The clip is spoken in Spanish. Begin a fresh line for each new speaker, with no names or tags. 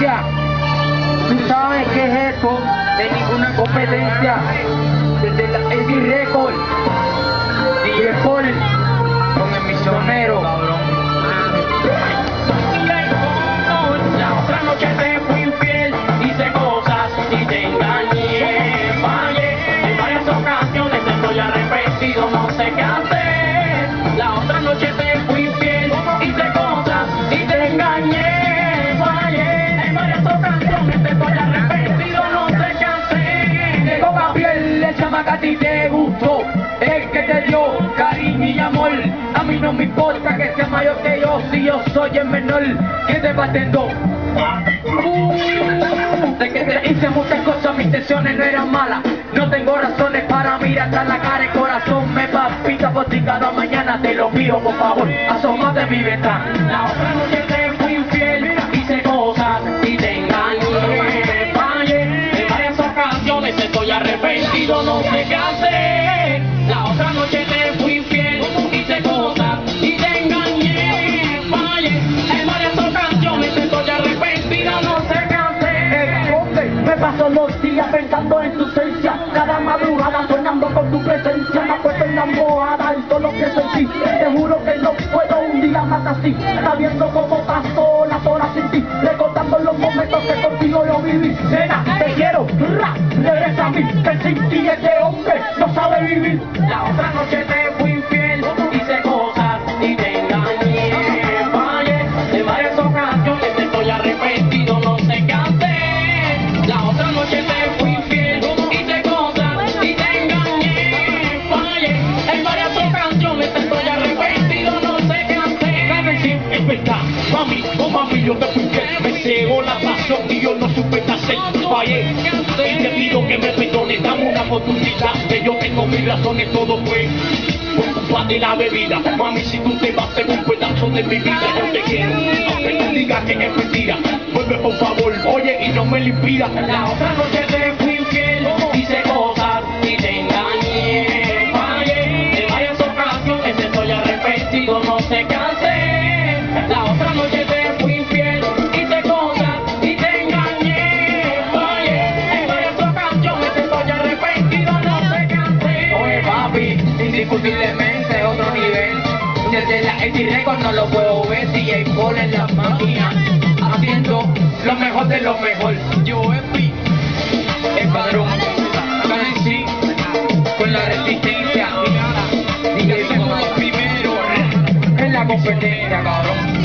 competencia.
Tú sabes qué
es esto, de ninguna competencia. Desde la Eddie Record. Amor. A mí no me importa que sea mayor que yo, si yo soy el menor que te batiendo. De que te hice muchas cosas, mis intenciones no eran malas. No tengo razones para mirarte a la cara, el corazón me palpita por ti cada mañana. Te lo pido, por favor, asómate mi ventana.
La otra noche te fui infiel, hice cosas y te engañé. Fallé en varias ocasiones, estoy arrepentido, no sé qué hacer.
Sabiendo cómo
Mami, yo te infiel. Me cegó la pasión y yo no supe qué hacer. Fallé. Y te pido que me perdones, dame una oportunidad. Que yo tengo mis razones, todo fue por culpa de la bebida. Mami, si tú te vas, tengo un pedazo de mi vida. Yo te quiero, aunque tú digas que es mentira. Vuelve por favor, oye, y no me lo
Desde la Eddie Record no lo puedo ver DJ Paul en la máquina Haciendo lo mejor de lo mejor. Yo Epi, el padrón Currency, con la resistencia DJ somos los primeros en la competencia cabrón